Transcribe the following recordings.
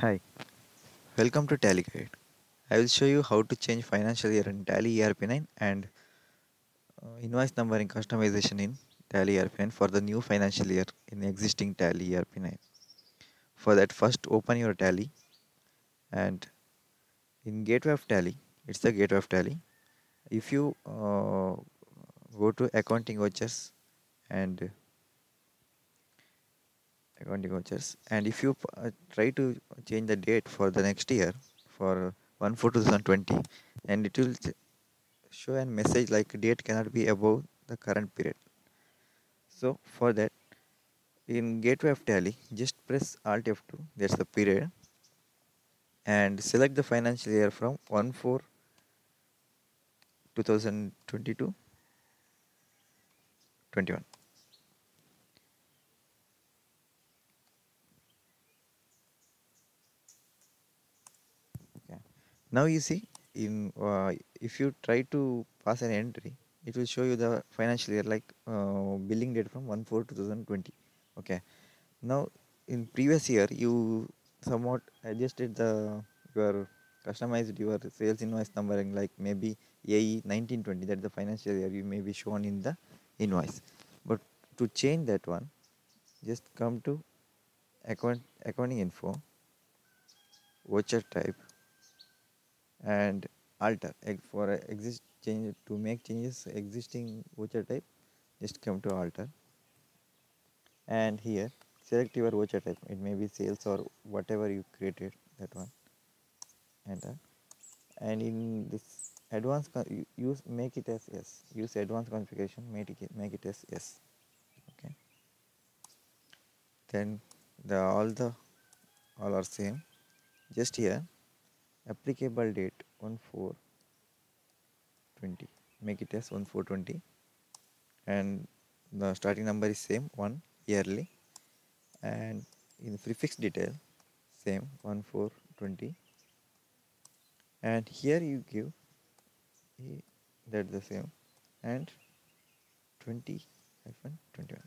Hi, welcome to Tally Guide. I will show you how to change financial year in Tally ERP9 and uh, invoice numbering customization in Tally ERP9 for the new financial year in existing Tally ERP9. For that, first open your Tally and in Gateway of Tally, it's the Gateway of Tally. If you uh, go to Accounting Vouchers and accounting vouchers. And if you uh, try to change the date for the next year for 1 4 2020 and it will show a message like date cannot be above the current period. So for that in gateway of tally just press alt f2 that's the period and select the financial year from 1 4 2022 21 now you see in uh, if you try to pass an entry it will show you the financial year like uh, billing date from 1 4 2020 okay? Now in previous year you somewhat adjusted the your customized your sales invoice numbering like maybe AE 1920 that's the financial year you may be shown in the invoice. But to change that one just come to account accounting info voucher type and alter for exist change to make changes existing voucher type just come to alter. And here select your voucher type. It may be sales or whatever you created that one. Enter. And in this advanced use make it as yes use advanced configuration make it make it as yes okay. Then the all the all are same. Just here applicable date 1 4 20 make it as 1 4 20 and the starting number is same 1 yearly. And in prefix detail same 1 4 20 and here you give that the same. And 20 hyphen 21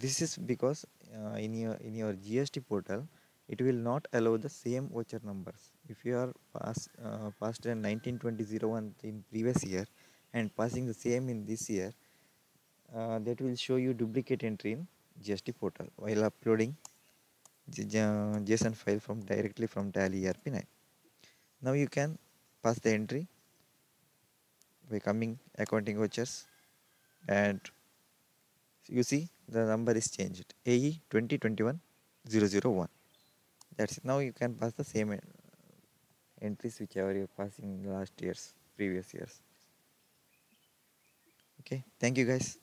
this is because uh, in your in your gst portal it will not allow the same voucher numbers. If you are pass, uh, passed in 1920 in previous year and passing the same in this year, uh, that will show you duplicate entry in GST portal while uploading JSON file from directly from Tally ERP9. Now you can pass the entry by coming accounting vouchers and you see the number is changed AE 2021 001 that's it. Now you can pass the same uh, entries whichever you're passing last years previous years. Okay. Thank you guys